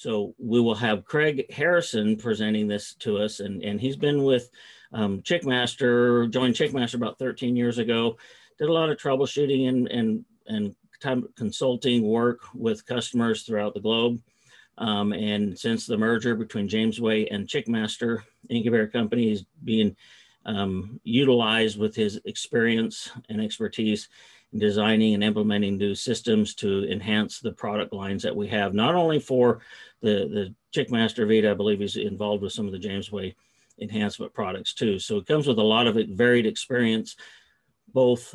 So we will have Craig Harrison presenting this to us, and, and he's been with um, Chickmaster, joined Chickmaster about 13 years ago, did a lot of troubleshooting and, and, and time consulting work with customers throughout the globe. Um, and since the merger between Jamesway and Chickmaster Incubator Company is being um, utilized with his experience and expertise designing and implementing new systems to enhance the product lines that we have, not only for the, the Chickmaster Avida, I believe he's involved with some of the Jamesway enhancement products too. So it comes with a lot of varied experience, both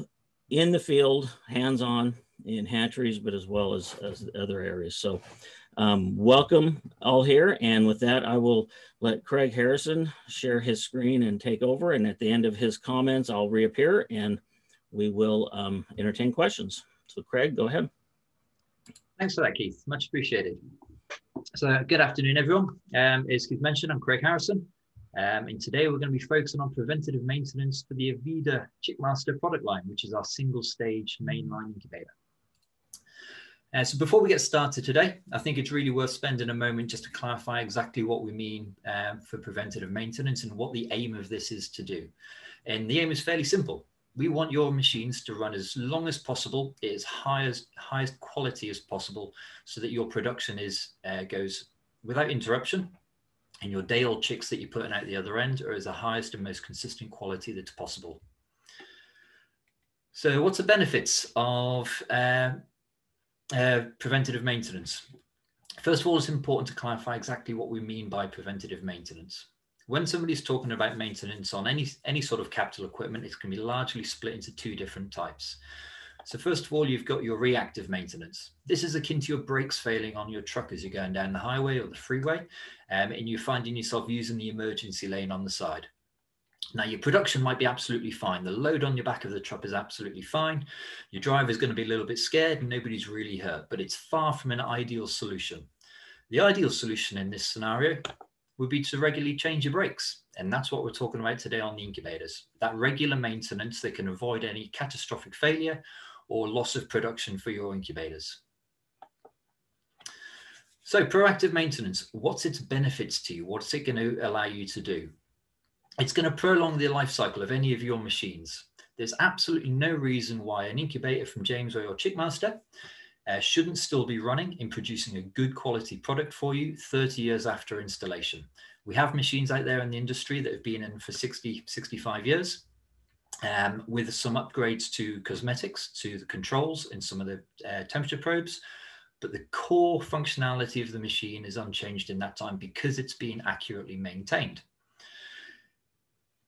in the field, hands-on in hatcheries, but as well as, as other areas. So um, welcome all here. And with that, I will let Craig Harrison share his screen and take over. And at the end of his comments, I'll reappear and we will um, entertain questions. So Craig, go ahead. Thanks for that, Keith. Much appreciated. So good afternoon, everyone. Um, as Keith mentioned, I'm Craig Harrison. Um, and today we're going to be focusing on preventative maintenance for the Avida Chickmaster product line, which is our single stage mainline incubator. Uh, so before we get started today, I think it's really worth spending a moment just to clarify exactly what we mean um, for preventative maintenance and what the aim of this is to do. And the aim is fairly simple. We want your machines to run as long as possible, as high as highest quality as possible, so that your production is uh, goes without interruption, and your day old chicks that you're putting out the other end are as the highest and most consistent quality that's possible. So, what's the benefits of uh, uh, preventative maintenance. First of all, it's important to clarify exactly what we mean by preventative maintenance. When somebody's talking about maintenance on any, any sort of capital equipment, it can be largely split into two different types. So first of all, you've got your reactive maintenance. This is akin to your brakes failing on your truck as you're going down the highway or the freeway, um, and you're finding yourself using the emergency lane on the side. Now, your production might be absolutely fine. The load on your back of the truck is absolutely fine. Your driver is going to be a little bit scared and nobody's really hurt, but it's far from an ideal solution. The ideal solution in this scenario would be to regularly change your brakes. And that's what we're talking about today on the incubators. That regular maintenance that can avoid any catastrophic failure or loss of production for your incubators. So proactive maintenance, what's its benefits to you? What's it going to allow you to do? it's going to prolong the life cycle of any of your machines. There's absolutely no reason why an incubator from James or your Chickmaster uh, shouldn't still be running in producing a good quality product for you 30 years after installation. We have machines out there in the industry that have been in for 60, 65 years um, with some upgrades to cosmetics, to the controls and some of the uh, temperature probes. But the core functionality of the machine is unchanged in that time because it's been accurately maintained.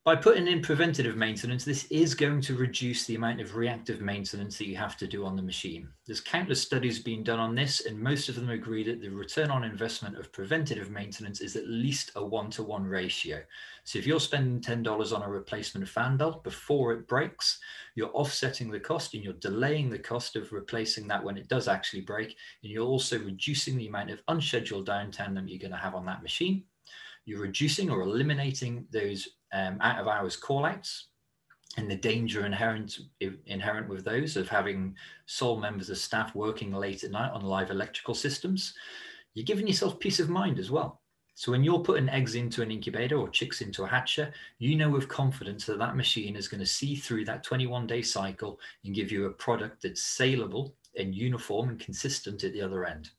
By putting in preventative maintenance, this is going to reduce the amount of reactive maintenance that you have to do on the machine. There's countless studies being done on this, and most of them agree that the return on investment of preventative maintenance is at least a one to one ratio. So if you're spending $10 on a replacement fan belt before it breaks, you're offsetting the cost and you're delaying the cost of replacing that when it does actually break. And you're also reducing the amount of unscheduled downtime that you're going to have on that machine. You're reducing or eliminating those um, out of hours callouts and the danger inherent inherent with those of having sole members of staff working late at night on live electrical systems you're giving yourself peace of mind as well. So when you're putting eggs into an incubator or chicks into a hatcher you know with confidence that that machine is going to see through that 21 day cycle and give you a product that's saleable and uniform and consistent at the other end.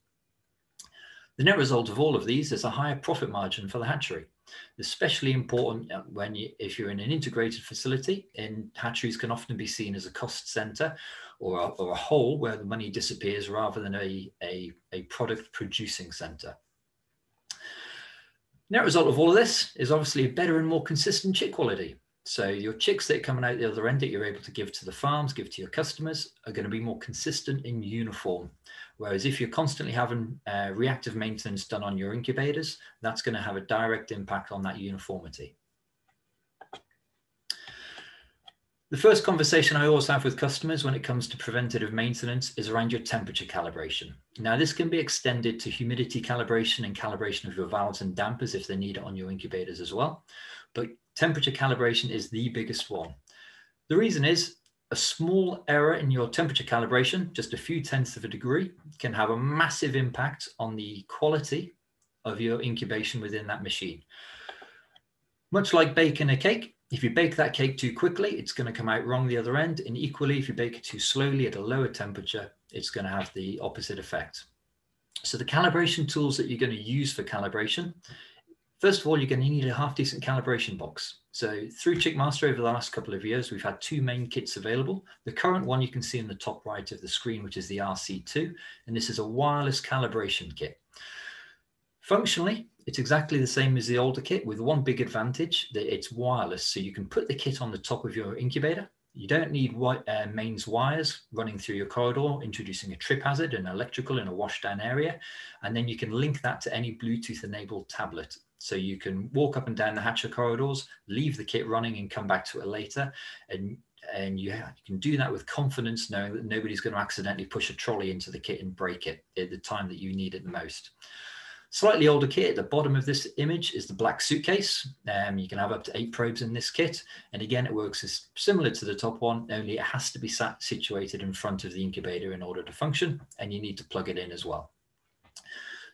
The net result of all of these is a higher profit margin for the hatchery especially important uh, when you, if you're in an integrated facility and hatcheries can often be seen as a cost center or a, or a hole where the money disappears rather than a, a, a product producing center. Net result of all of this is obviously a better and more consistent chick quality. So your chicks that are coming out the other end that you're able to give to the farms, give to your customers are going to be more consistent and uniform. Whereas if you're constantly having uh, reactive maintenance done on your incubators, that's going to have a direct impact on that uniformity. The first conversation I always have with customers when it comes to preventative maintenance is around your temperature calibration. Now, this can be extended to humidity calibration and calibration of your valves and dampers if they need it on your incubators as well. But temperature calibration is the biggest one. The reason is a small error in your temperature calibration, just a few tenths of a degree, can have a massive impact on the quality of your incubation within that machine. Much like baking a cake, if you bake that cake too quickly, it's going to come out wrong the other end. And equally, if you bake it too slowly at a lower temperature, it's going to have the opposite effect. So the calibration tools that you're going to use for calibration, first of all, you're going to need a half decent calibration box. So through Chickmaster over the last couple of years, we've had two main kits available. The current one you can see in the top right of the screen, which is the RC2, and this is a wireless calibration kit. Functionally, it's exactly the same as the older kit with one big advantage that it's wireless. So you can put the kit on the top of your incubator. You don't need uh, mains wires running through your corridor, introducing a trip hazard and electrical in a washdown area. And then you can link that to any Bluetooth enabled tablet. So you can walk up and down the hatcher corridors, leave the kit running and come back to it later. And and you, you, can do that with confidence knowing that nobody's going to accidentally push a trolley into the kit and break it at the time that you need it the most. Slightly older kit at the bottom of this image is the black suitcase. Um, you can have up to eight probes in this kit. And again, it works as similar to the top one, only it has to be sat situated in front of the incubator in order to function, and you need to plug it in as well.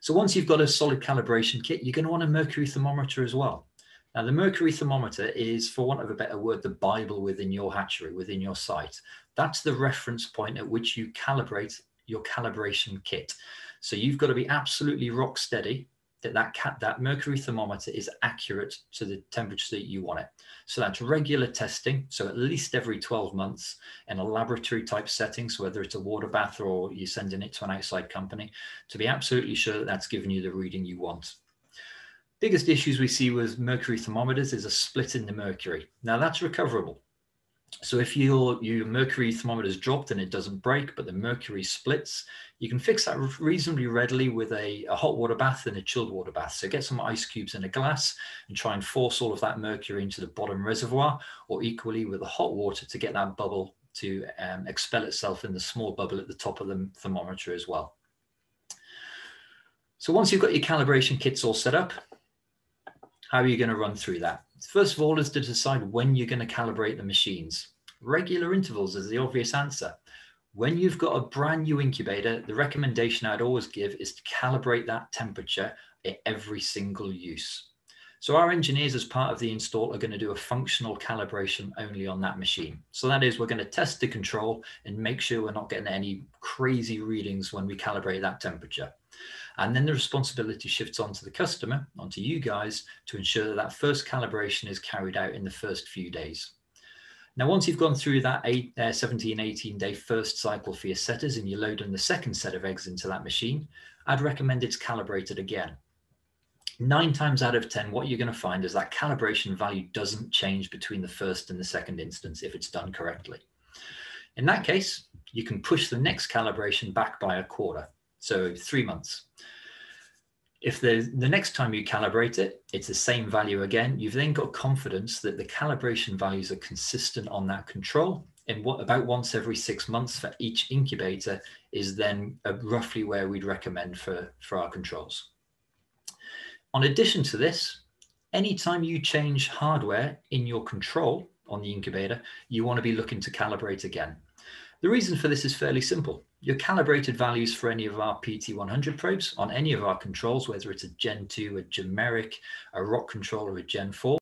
So once you've got a solid calibration kit, you're going to want a mercury thermometer as well. Now, the mercury thermometer is, for want of a better word, the Bible within your hatchery, within your site. That's the reference point at which you calibrate your calibration kit. So you've got to be absolutely rock steady that that, cat, that mercury thermometer is accurate to the temperature that you want it. So that's regular testing. So at least every 12 months in a laboratory type setting, so whether it's a water bath or you're sending it to an outside company, to be absolutely sure that that's giving you the reading you want. Biggest issues we see with mercury thermometers is a split in the mercury. Now that's recoverable. So if your, your mercury thermometer is dropped and it doesn't break, but the mercury splits, you can fix that reasonably readily with a, a, hot water bath and a chilled water bath. So get some ice cubes in a glass and try and force all of that mercury into the bottom reservoir, or equally with the hot water to get that bubble to um, expel itself in the small bubble at the top of the thermometer as well. So once you've got your calibration kits all set up, how are you going to run through that? First of all is to decide when you're going to calibrate the machines. Regular intervals is the obvious answer. When you've got a brand new incubator, the recommendation I'd always give is to calibrate that temperature at every single use. So our engineers as part of the install are going to do a functional calibration only on that machine. So that is we're going to test the control and make sure we're not getting any crazy readings when we calibrate that temperature. And then the responsibility shifts onto the customer, onto you guys, to ensure that that first calibration is carried out in the first few days. Now, once you've gone through that eight, uh, 17, 18 day first cycle for your setters and you load in the second set of eggs into that machine, I'd recommend it's calibrated again. Nine times out of 10, what you're going to find is that calibration value doesn't change between the first and the second instance if it's done correctly. In that case, you can push the next calibration back by a quarter, so three months. If the, the next time you calibrate it, it's the same value again, you've then got confidence that the calibration values are consistent on that control. And what about once every six months for each incubator is then uh, roughly where we'd recommend for, for our controls. On addition to this, anytime you change hardware in your control on the incubator, you want to be looking to calibrate again. The reason for this is fairly simple. Your calibrated values for any of our PT100 probes on any of our controls, whether it's a Gen 2, a Gemeric, a Rock control, or a Gen 4,